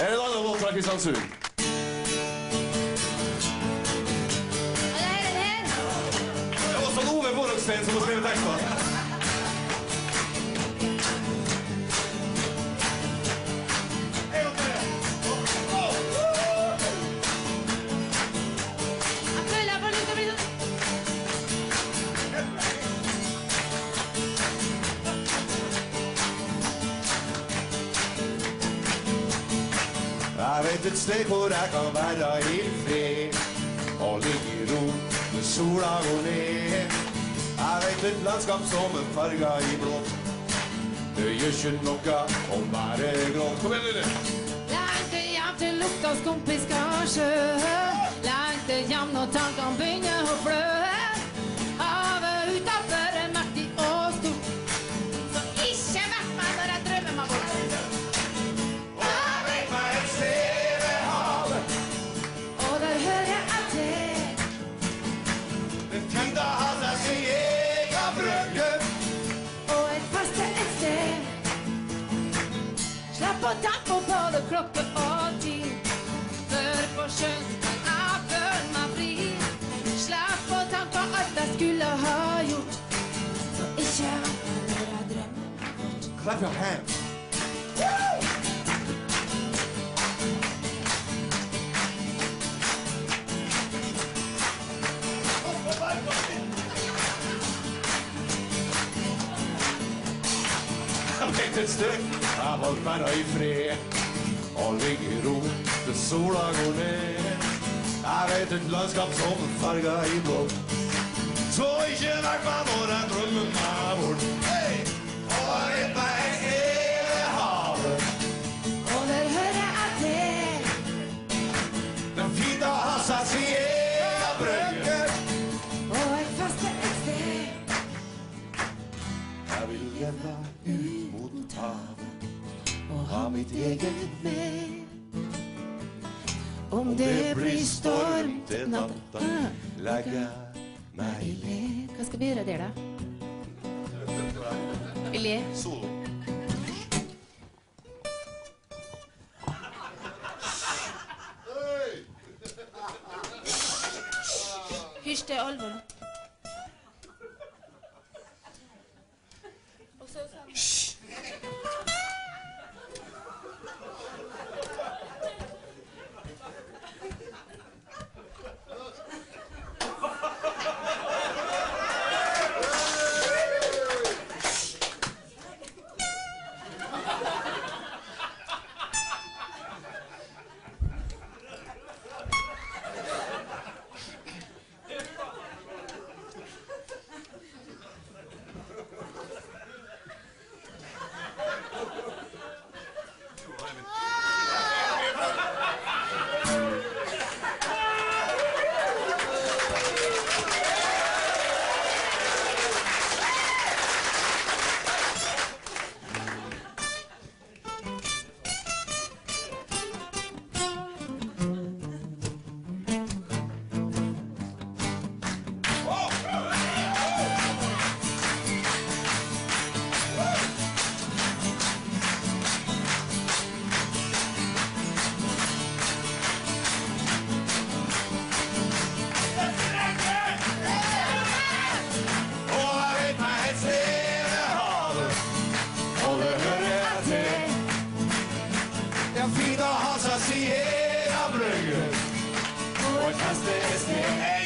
Er det en annen låt fra Kristiansund? Det er var sånn Ove Vårokstein som har skrevet teksten. Vet et sted hvor jeg kan være i fred og ligge i ro når sola går ned. Jeg vet et landskap som er farga i blått. Det gjør ikke noe om å være grått. Kom igjen, Lille. Lengter hjem til luktas kompis sjø Lengter hjem når tankene begynner å flø. Både klokke og tid. Før på sjøen kan jeg føle meg fri. Slapp å tenke på alt jeg skulle ha gjort. Så ikke meg når jeg drømmer. Clap your hands. Et sted jeg må være i fred og ligge i ro til sola går ned. Jeg vet et landskap som farga i blått. Så ikke vekk meg når jeg drømmer meg bort. Ha mitt eget med. Om det blir storm til natta, legger jeg meg i le. Hva skal vi gjøre der, da? Vi ler. Solo. Hysj, det er alvor. Og så Det er fint å ha seg sin egen brygge. Og et feste